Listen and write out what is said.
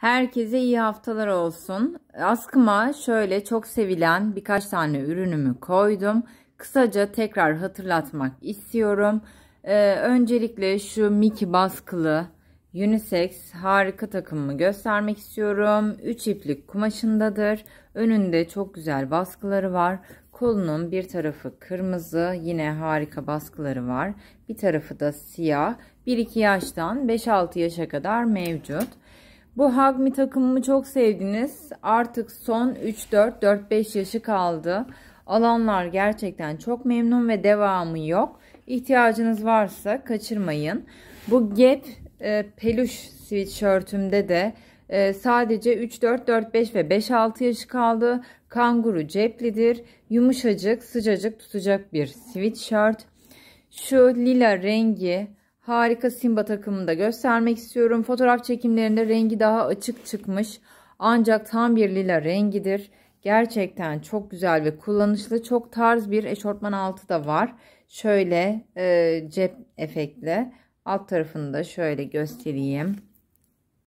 Herkese iyi haftalar olsun. Askıma şöyle çok sevilen birkaç tane ürünümü koydum. Kısaca tekrar hatırlatmak istiyorum. Ee, öncelikle şu Mickey baskılı unisex harika takımımı göstermek istiyorum. 3 iplik kumaşındadır. Önünde çok güzel baskıları var. Kolunun bir tarafı kırmızı yine harika baskıları var. Bir tarafı da siyah. 1-2 yaştan 5-6 yaşa kadar mevcut. Bu Hagmi takımımı çok sevdiniz. Artık son 3-4-4-5 yaşı kaldı. Alanlar gerçekten çok memnun ve devamı yok. İhtiyacınız varsa kaçırmayın. Bu Gap e, peluş sweatshirtümde de e, sadece 3, 4, 4, 5 ve 5, 6 yaşı kaldı. Kanguru ceplidir. Yumuşacık, sıcacık tutacak bir sweatshirt. Şu lila rengi harika Simba takımını da göstermek istiyorum. Fotoğraf çekimlerinde rengi daha açık çıkmış. Ancak tam bir lila rengidir. Gerçekten çok güzel ve kullanışlı. Çok tarz bir eşortman altı da var. Şöyle e, cep efektle. Alt tarafını da şöyle göstereyim.